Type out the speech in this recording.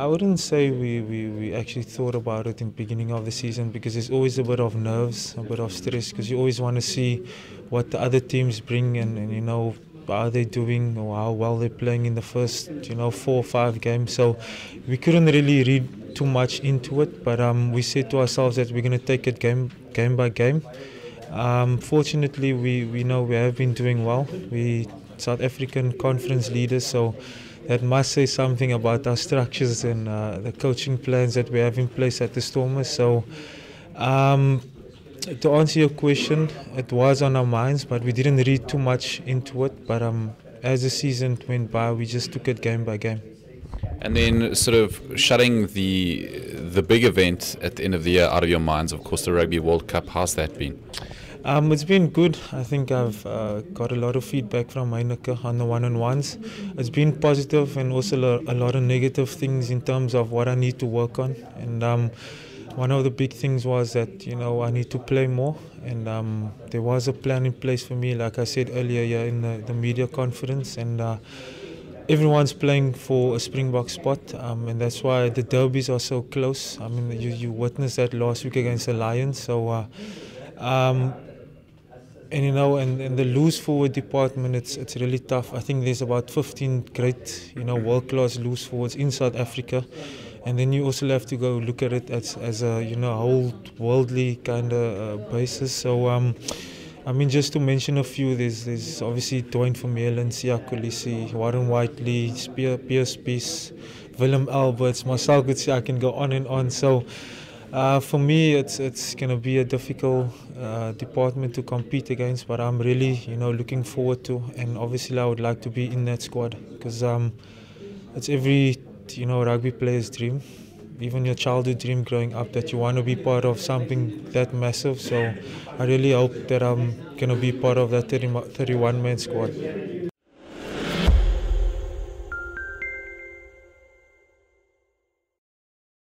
I wouldn't say we, we, we actually thought about it in the beginning of the season because there's always a bit of nerves, a bit of stress because you always want to see what the other teams bring and, and you know how they're doing or how well they're playing in the first you know four or five games. So we couldn't really read too much into it, but um, we said to ourselves that we're going to take it game game by game. Um, fortunately, we, we know we have been doing well. We South African conference leaders, so that must say something about our structures and uh, the coaching plans that we have in place at the Stormers. So, um, to answer your question, it was on our minds, but we didn't read too much into it. But um, as the season went by, we just took it game by game. And then, sort of shutting the the big event at the end of the year out of your minds, of course, the Rugby World Cup. How's that been? Um, it's been good. I think I've uh, got a lot of feedback from Heyneke on the one-on-ones. It's been positive and also a lot of negative things in terms of what I need to work on. And um, one of the big things was that you know I need to play more, and um, there was a plan in place for me, like I said earlier, yeah, in the, the media conference, and. Uh, everyone's playing for a Springbok spot, um, and that's why the derbies are so close. I mean, you, you witnessed that last week against the Lions. So, uh, um, and you know, and, the loose forward department, it's it's really tough. I think there's about 15 great, you know, world class loose forwards in South Africa, and then you also have to go look at it as as a you know whole worldly kind of uh, basis. So. Um, I mean, just to mention a few, there's, there's obviously Duane Vermeulen, Siya Kolisi, Warren Whiteley, Pierre Spies, Willem Alberts, Marcel Coetzee, I can go on and on. So uh, for me, it's it's going to be a difficult uh, department to compete against, but I'm really, you know, looking forward to. And obviously, I would like to be in that squad because um, it's every, you know, rugby player's dream, even your childhood dream growing up that you want to be part of something that massive. So I really hope that I'm going to be part of that 30, 31 man squad.